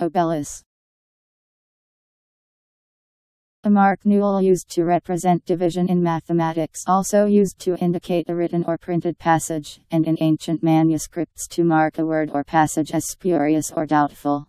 Obelus. A mark newel used to represent division in mathematics also used to indicate a written or printed passage, and in ancient manuscripts to mark a word or passage as spurious or doubtful.